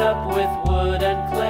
up with wood and clay.